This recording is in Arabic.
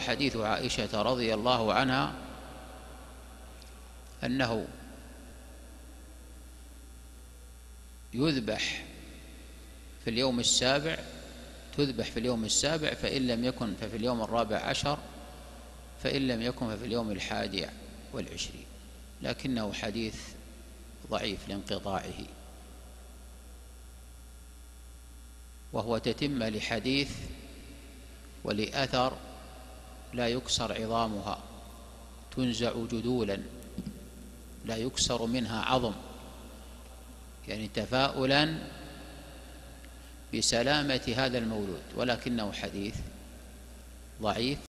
حديث عائشة رضي الله عنها أنه يذبح في اليوم السابع تذبح في اليوم السابع فإن لم يكن ففي اليوم الرابع عشر فإن لم يكن ففي اليوم الحادي والعشرين. لكنه حديث ضعيف لانقطاعه. وهو تتم لحديث ولأثر لا يكسر عظامها تنزع جدولا لا يكسر منها عظم. يعني تفاؤلا بسلامة هذا المولود ولكنه حديث ضعيف.